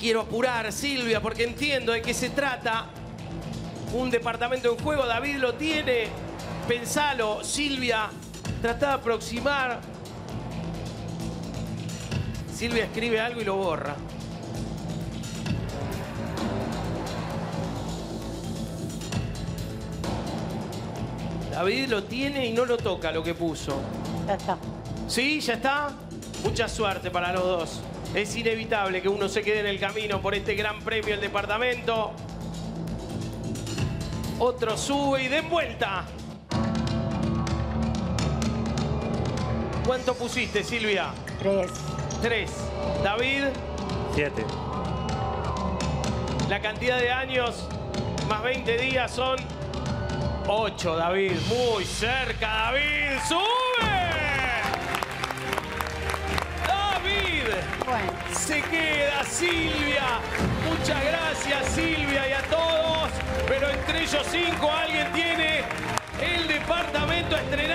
Quiero apurar, Silvia, porque entiendo de qué se trata. Un departamento en juego, David lo tiene. Pensalo, Silvia, trata de aproximar. Silvia escribe algo y lo borra. David lo tiene y no lo toca lo que puso. Ya está. ¿Sí? ¿Ya está? Mucha suerte para los dos. Es inevitable que uno se quede en el camino por este gran premio del departamento. Otro sube y den vuelta. ¿Cuánto pusiste, Silvia? Tres. Tres. David, Siete. la cantidad de años más 20 días son ocho, David. Muy cerca, David. ¡Sube! Se queda Silvia. Muchas gracias Silvia y a todos. Pero entre ellos cinco alguien tiene el departamento a.